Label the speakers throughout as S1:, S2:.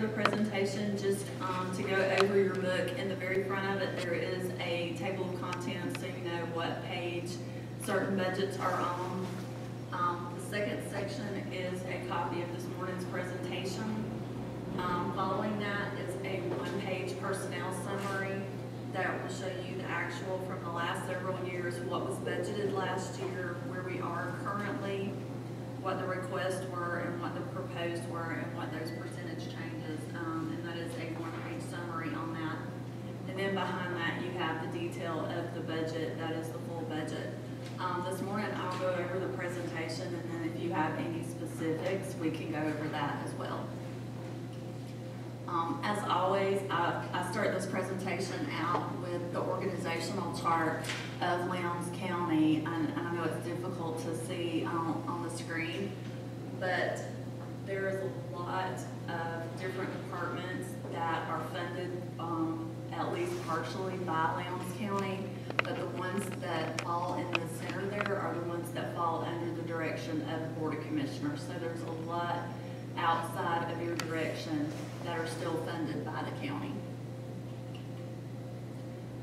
S1: the presentation, just um, to go over your book, in the very front of it, there is a table of contents, so you know what page certain budgets are on. Um, The second section is a copy of this morning's presentation. Um, Following that is a one-page personnel summary that will show you the actual from the last several years, what was budgeted last year, where we are currently, what the requests were and what the proposed were and what those percentage changes. Um, and that is a one-page summary on that. And then behind that, you have the detail of the budget, that is the full budget. Um, this morning, I'll go over the presentation and then if you have any specifics, we can go over that as well. Um, as always, I, I start this presentation out with the organizational chart of Lowndes County, and, and I know it's difficult to see on, on the screen, but there is a lot of different departments that are funded, um, at least partially by Lowndes County, but the ones that fall in the center there are the ones that fall under the direction of the Board of Commissioners. So there's a lot outside of your direction that are still funded by the county.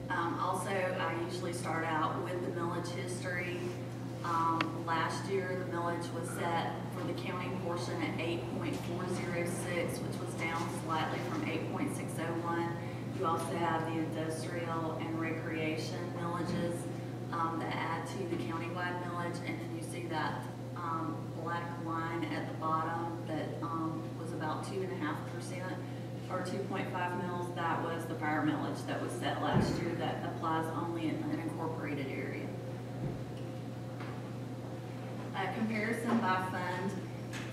S1: Um, also, I usually start out with the millage history. Um, last year, the millage was set for the county portion at 8.406, which was down slightly from 8.601. You also have the industrial and recreation millages, um, that add to the countywide millage, and then you see that, um, black line at the bottom that, um, was about two and a half percent or two point five mils, that was the fire millage that was set last year that applies only in an incorporated area. A comparison by fund,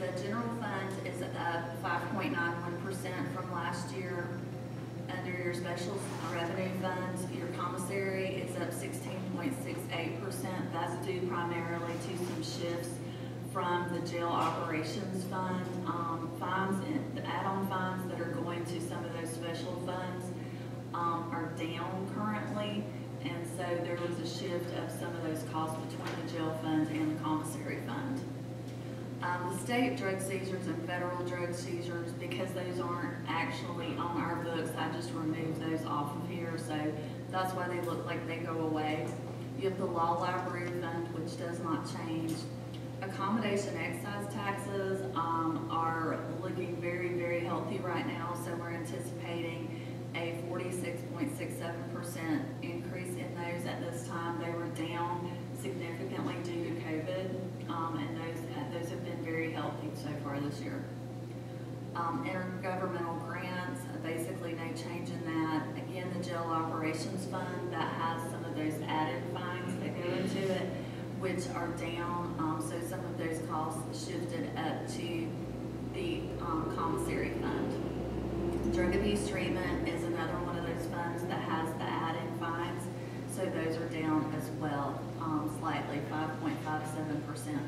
S1: the general fund is up five point nine one percent from last year. Under your special revenue funds, your commissary is up sixteen point six eight percent. That's due primarily to some shifts from the jail operations fund, um, funds and the add-on funds that are going to some of those special funds, um, are down currently. And so there was a shift of some of those costs between the jail fund and the commissary fund. Um, the state drug seizures and federal drug seizures, because those aren't actually on our books, I just removed those off of here, so that's why they look like they go away. You have the law library fund, which does not change. Accommodation excise taxes, um, are looking very, very healthy right now, so we're anticipating a forty-six point six seven percent increase in those at this time. They were this year. Um, intergovernmental grants, basically no change in that. Again, the jail operations fund, that has some of those added fines that go into it, which are down, um, so some of those costs shifted up to the um, commissary fund. Drug abuse treatment is another one of those funds that has the added fines, so those are down as well, um, slightly, 5.57%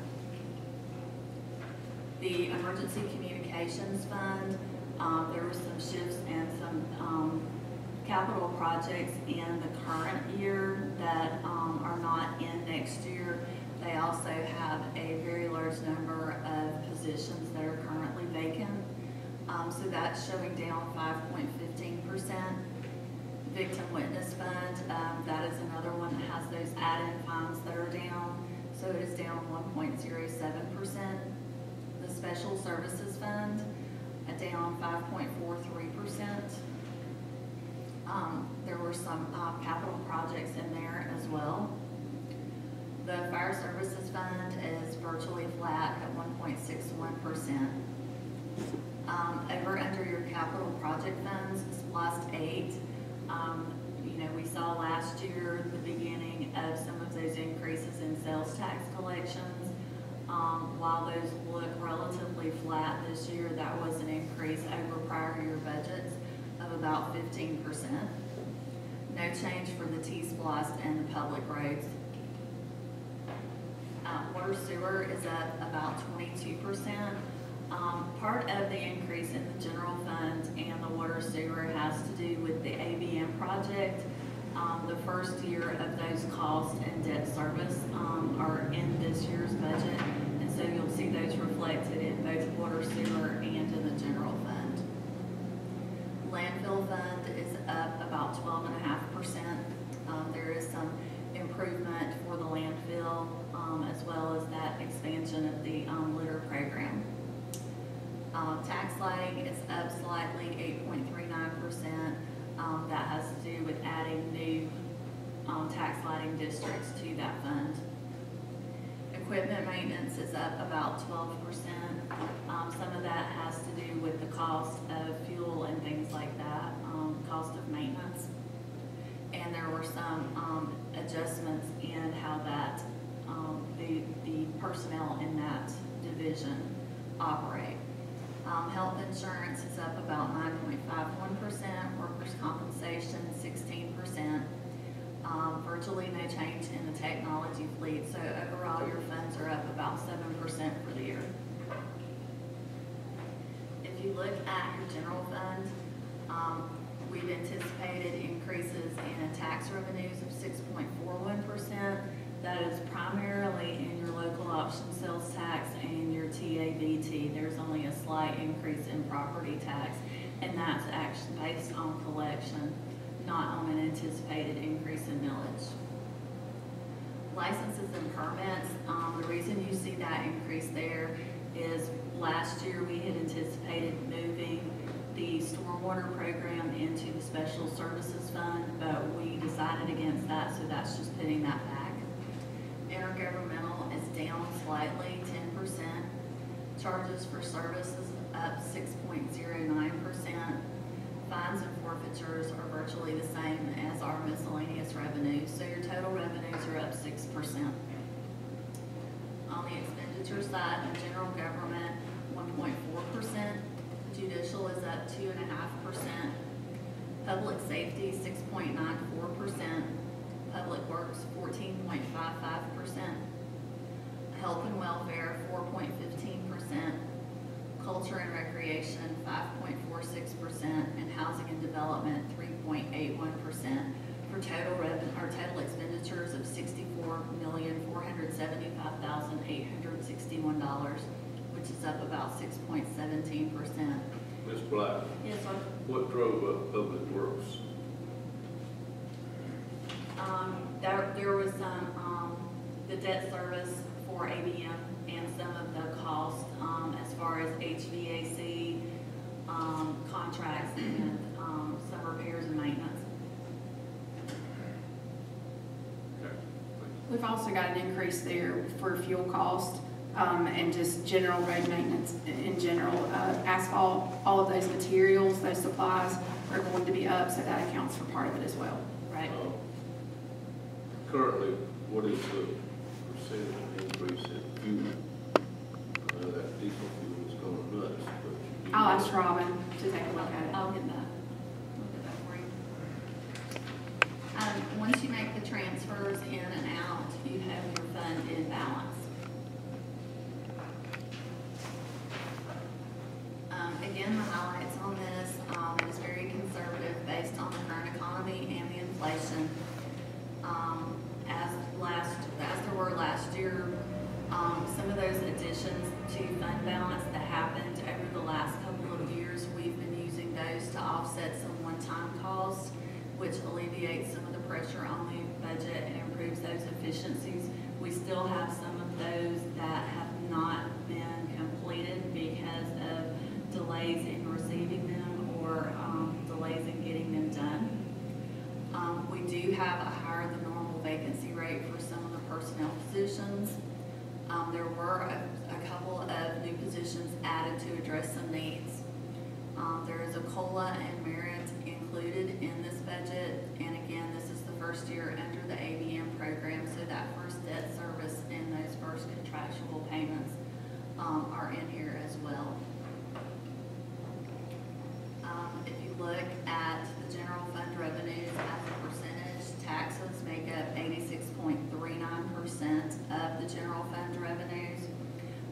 S1: the Emergency Communications Fund. Um, there were some shifts and some um, capital projects in the current year that um, are not in next year. They also have a very large number of positions that are currently vacant. Um, so that's showing down 5.15%. Victim Witness Fund, um, that is another one that has those add-in funds that are down. So it is down 1.07%. The Special Services Fund, down five point four three percent. Um, there were some, uh, capital projects in there as well. The Fire Services Fund is virtually flat at one point six one percent. Um, over under your capital project funds, SPLOST eight, um, you know, we saw last year the beginning of some of those increases in sales tax collections. Um, while those look relatively flat this year, that was an increase over prior year budgets of about fifteen percent. No change for the T-SPLOST and the public roads. Uh, water sewer is up about twenty-two percent. Um, part of the increase in the general fund and the water sewer has to do with the ABM project. Um, the first year of those costs and debt service, um, are in this year's budget so you'll see those reflected in both water, sewer, and in the general fund. Landfill fund is up about 12.5%. Um, there is some improvement for the landfill um, as well as that expansion of the um, litter program. Uh, tax lighting is up slightly, 8.39%. Um, that has to do with adding new um, tax lighting districts to that fund. Equipment maintenance is up about twelve percent. Um, some of that has to do with the cost of fuel and things like that, um, cost of maintenance. And there were some, um, adjustments in how that, um, the, the personnel in that division operate. Um, health insurance is up about nine point five one percent, workers' compensation sixteen percent. Um, virtually no change in the technology fleet, so overall your funds are up about seven percent for the year. If you look at your general fund, um, we've anticipated increases in tax revenues of six point four one percent. That is primarily in your local option sales tax and your TAVT. There's only a slight increase in property tax, and that's actually based on collection, not on an anticipated increase in millage. Licenses and permits, um, the reason you see that increase there is last year we had anticipated moving the stormwater program into the special services fund, but we decided against that, so that's just putting that back. Intergovernmental is down slightly, ten percent. Charges for services expenditure side of general government, 1.4%. Judicial is up 2.5%. Public safety, 6.94%. Public works, 14.55%. Health and welfare, 4.15%. Culture and recreation, 5.46%. And housing and development, 3.81% for total revenue, or total expenditures of sixty-four million, four hundred seventy-five thousand, eight hundred sixty-one dollars, which is up about six point seventeen percent.
S2: Ms. Black,
S1: Yes, sir.
S2: what drove up public works?
S1: Um, there, there was some, um, the debt service for ABM and some of the cost, um, as far as HVAC, um, contracts and, um, some repairs and maintenance.
S2: Okay.
S3: We've also got an increase there for fuel cost, um, and just general road maintenance in general. Uh, asphalt, all of those materials, those supplies are going to be up, so that accounts for part of it as well.
S1: Right.
S2: Uh, Currently, what is the percentage increase in fuel? I know that diesel fuel is going nuts, but.
S3: I'll ask Robin to take a look at it.
S1: I'll get that, I'll get that for you. Um, once you make the transfers in and out, you have your fund in balance. Um, again, the highlights on this, um, is very conservative based on the current economy and the inflation. Um, as last, as there were last year, um, some of those additions to fund balance that happened over the last couple of years, we've been using those to offset some one-time costs, which alleviates some of the pressure on the budget and improves those efficiencies. We still have some of those that have not been completed because of delays in receiving them or, um, delays in getting them done. Um, we do have a higher than normal vacancy rate for some of the personnel positions. Um, there were a, a couple of new positions added to address some needs. Um, there is a COLA and merit included in this budget, and again, this is the first year under the ABM program, so that first debt service and those first contractual payments, um, are in here as well. Um, if you look at the general fund revenues as a percentage, taxes make up eighty-six point three nine percent of the general fund revenues.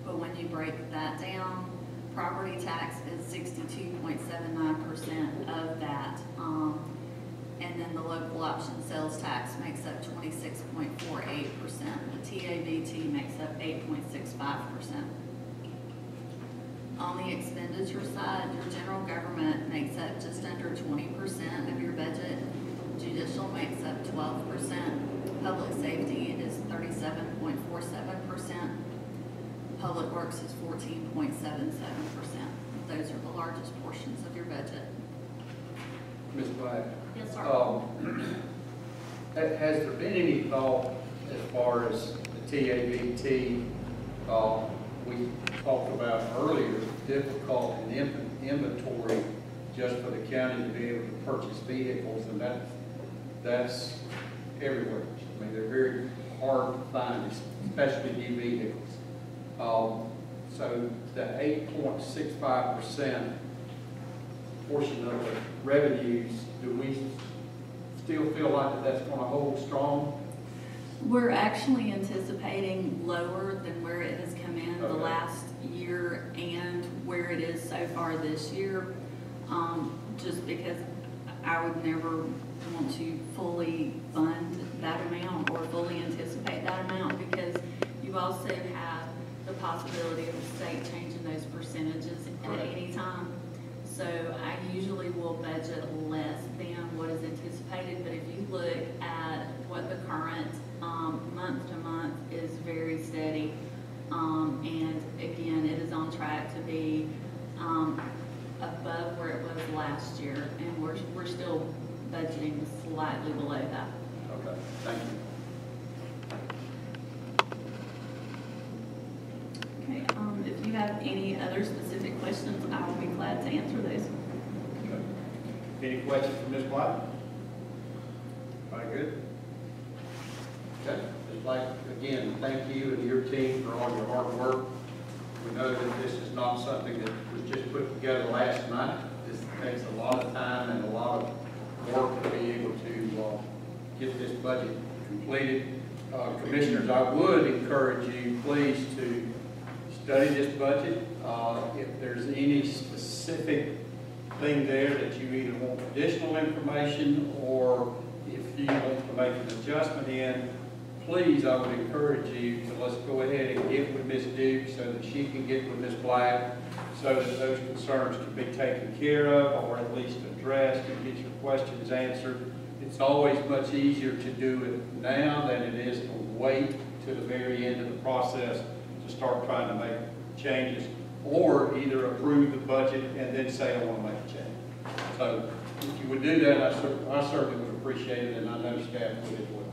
S1: But when you break that down, property tax is sixty-two point seven nine percent of that. Um, and then the local option sales tax makes up twenty-six point four eight percent. The TAVT makes up eight point six five percent. On the expenditure side, your general government makes up just under twenty percent of your budget. Judicial makes up twelve percent. Public safety is thirty-seven point four seven percent. Public works is fourteen point seven seven percent. Those are the largest portions of your budget.
S4: Ms. Black?
S1: Yes, sir.
S4: Um, Has there been any thought as far as the TAVT, uh, we talked about earlier, difficult in in- inventory just for the county to be able to purchase vehicles, and that, that's everywhere. I mean, they're very hard to find, especially new vehicles. Um, So the eight point six five percent portion of the revenues, do we still feel like that that's gonna hold strong?
S1: We're actually anticipating lower than where it has come in the last year and where it is so far this year. Um, just because I would never want to fully fund that amount or fully anticipate that amount because you also have possibility of the state changing those percentages at
S4: Correct.
S1: any time. So I usually will budget less than what is anticipated, but if you look at what the current, um, month to month is very steady. Um, and again, it is on track to be, um, above where it was last year, and we're, we're still budgeting slightly below that.
S4: Okay, thank you.
S1: Okay, um, if you have any other specific questions, I will be glad to answer those.
S4: Okay. Any questions for Ms. Black? Very good. Okay, just like, again, thank you and your team for all your hard work. We know that this is not something that was just put together last night. This takes a lot of time and a lot of work to be able to, uh, get this budget completed. Uh, Commissioners, I would encourage you, please, to study this budget. Uh, if there's any specific thing there that you either want additional information or if you want to make an adjustment in, please, I would encourage you to let's go ahead and get with Ms. Duke so that she can get with Ms. Black so that those concerns can be taken care of or at least addressed and get your questions answered. It's always much easier to do it now than it is to wait to the very end of the process start trying to make changes or either approve the budget and then say, I want to make a change. So if you would do that, I I certainly would appreciate it, and I know staff would as well.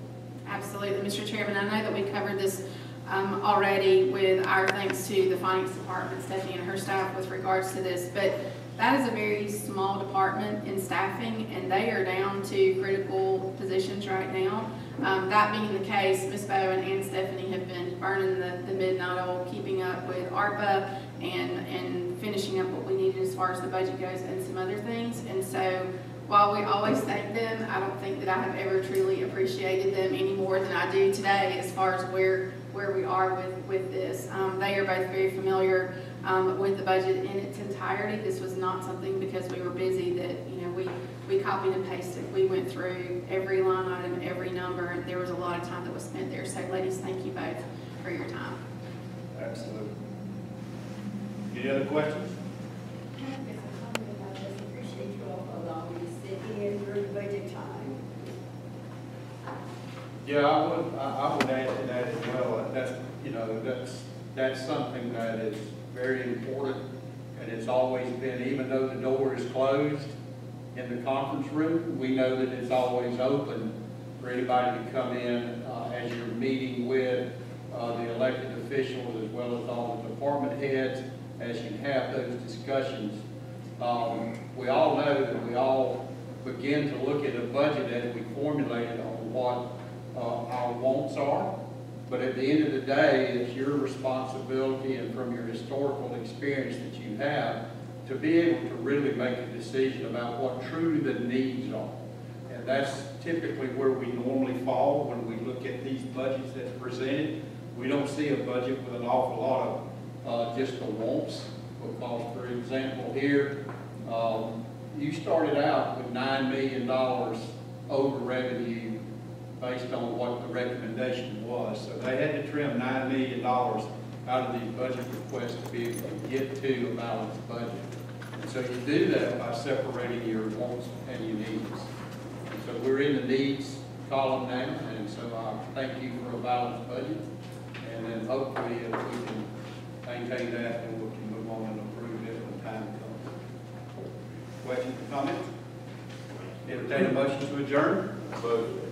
S3: Absolutely, Mr. Chairman, I know that we covered this um, already with our thanks to the finance department, Stephanie and her staff with regards to this, but that is a very small department in staffing, and they are down to critical positions right now. Um, That being the case, Ms. Bowen and Stephanie have been burning the the midnight oil, keeping up with ARPA and, and finishing up what we needed as far as the budget goes and some other things. And so while we always thank them, I don't think that I have ever truly appreciated them any more than I do today as far as where, where we are with, with this. Um, they are both very familiar, um, with the budget in its entirety. This was not something because we were busy that, you know, we, we copied and pasted. We went through every line item, every number, and there was a lot of time that was spent there. So ladies, thank you both for your time.
S4: Absolutely. Any other questions?
S5: I just appreciate you all allowing me to sit in budget time.
S4: Yeah, I would, I, I would add to that as well, that's, you know, that's, that's something that is very important, and it's always been, even though the door is closed in the conference room, we know that it's always open for anybody to come in, uh, as you're meeting with, uh, the elected officials as well as all the department heads, as you have those discussions. Um, we all know that we all begin to look at a budget as we formulate it on what uh, our wants are. But at the end of the day, it's your responsibility and from your historical experience that you have to be able to really make a decision about what truly the needs are. And that's typically where we normally fall when we look at these budgets that's presented. We don't see a budget with an awful lot of uh, just the wants. Because, for example, here, um, you started out with nine million dollars over revenue based on what the recommendation was. So they had to trim nine million dollars out of these budget requests to be able to get to a balanced budget. And so you do that by separating your wants and your needs. And so we're in the needs column now, and so I thank you for a balanced budget. And then hopefully if we can maintain that, then we can move on and approve it when time comes. Questions or comments? Entertain a motion to adjourn?
S2: Vote.